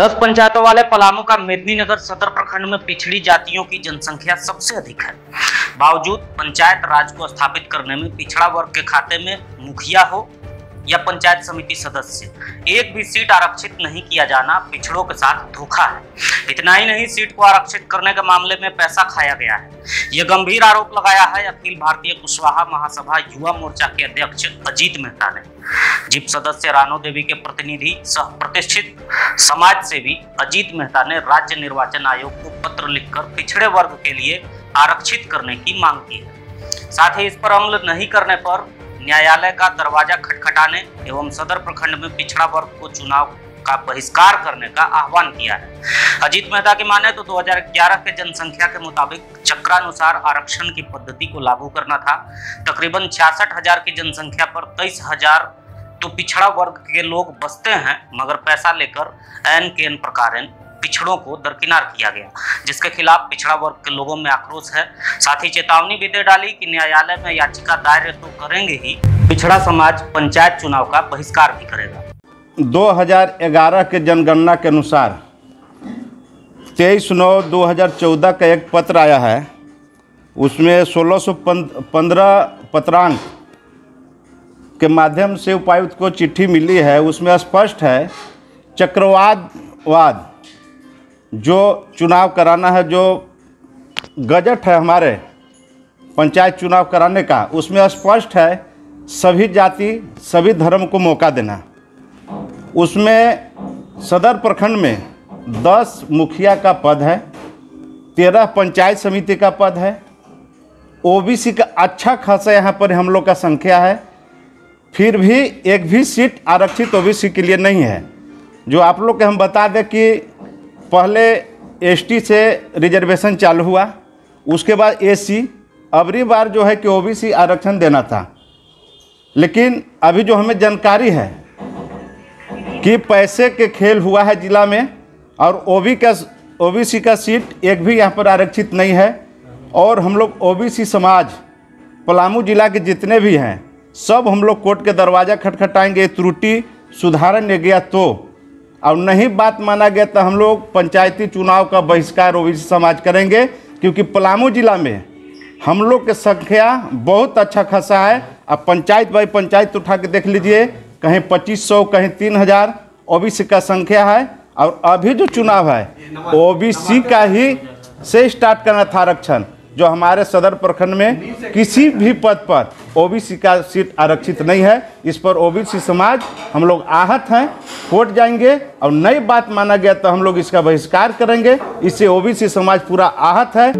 दस पंचायतों वाले पलामू का मेदिनीनगर सदर प्रखंड में पिछड़ी जातियों की जनसंख्या सबसे अधिक है। बावजूद पंचायत राज को स्थापित करने में पिछड़ा वर्ग के खाते में मुखिया हो या पंचायत समिति सदस्य, एक भी सीट आरक्षित नहीं किया जाना पिछड़ों के साथ धोखा है। इतना ही नहीं, सीट को आरक्षित करने के मामले में पैसा खाया गया है। यह गंभीर आरोप लगाया है अखिल भारतीय कुशवाहा महासभा युवा मोर्चा के अध्यक्ष अजीत मेहता ने। जिप सदस्य रानो देवी के प्रतिनिधि सह प्रतिष्ठित समाज सेवी अजीत मेहता ने राज्य निर्वाचन आयोग को पत्र लिखकर पिछड़े वर्ग के लिए आरक्षित करने की मांग की है। साथ ही इस पर अमल नहीं करने पर न्यायालय का दरवाज़ा खटखटाने एवं सदर प्रखंड में पिछड़ा वर्ग को चुनाव का बहिष्कार करने का आह्वान किया है। अजीत मेहता की माने तो 2011 के जनसंख्या के मुताबिक चक्रानुसार आरक्षण की पद्धति को लागू करना था। तकरीबन छियासठ हज़ार की जनसंख्या पर तेईस हज़ार तो पिछड़ा वर्ग के लोग बसते हैं, मगर पैसा लेकर एन के एन प्रकार पिछड़ों को दरकिनार किया गया, जिसके खिलाफ पिछड़ा वर्ग के लोगों में आक्रोश है। साथ ही चेतावनी भी दे डाली कि न्यायालय में याचिका दायर तो करेंगे ही। पिछड़ा समाज पंचायत चुनाव का बहिष्कार भी करेगा। 2011 के जनगणना के अनुसार 23 नौ 2014 का एक पत्र आया है, उसमें 1615 पत्रांक के माध्यम से उपायुक्त को चिट्ठी मिली है, उसमें स्पष्ट है चक्रवाद वाद जो चुनाव कराना है, जो गजट है हमारे पंचायत चुनाव कराने का, उसमें स्पष्ट है, सभी जाति, सभी धर्म को मौका देना। उसमें सदर प्रखंड में दस मुखिया का पद है, तेरह पंचायत समिति का पद है, ओबीसी का अच्छा खासा यहाँ पर हम लोग का संख्या है फिर भी एक भी सीट आरक्षित ओ ओबीसी के लिए नहीं है। जो आप लोग के हम बता दें कि पहले एसटी से रिजर्वेशन चालू हुआ, उसके बाद एसी अबरी बार जो है कि ओबीसी आरक्षण देना था। लेकिन अभी जो हमें जानकारी है कि पैसे के खेल हुआ है ज़िला में, और ओबी का, ओबीसी का सीट एक भी यहाँ पर आरक्षित नहीं है, और हम लोग ओबीसी समाज, पलामू जिला के जितने भी हैं सब हम लोग कोर्ट के दरवाज़ा खटखटाएँगे त्रुटि सुधारने गया तो। और नहीं बात माना गया तो हम लोग पंचायती चुनाव का बहिष्कार ओबीसी समाज करेंगे, क्योंकि पलामू जिला में हम लोग के संख्या बहुत अच्छा खासा है। अब पंचायत बाई पंचायत उठा के देख लीजिए, कहीं पच्चीस सौ, कहीं तीन हज़ार ओबीसी का संख्या है, और अभी जो चुनाव है, ओबीसी का ही से स्टार्ट करना था आरक्षण, जो हमारे सदर प्रखंड में किसी भी पद पर ओबीसी का सीट आरक्षित नहीं है, इस पर ओबीसी समाज हम लोग आहत हैं कोर्ट जाएँगे, और नई बात माना गया तो हम लोग इसका बहिष्कार करेंगे, इससे ओबीसी समाज पूरा आहत है।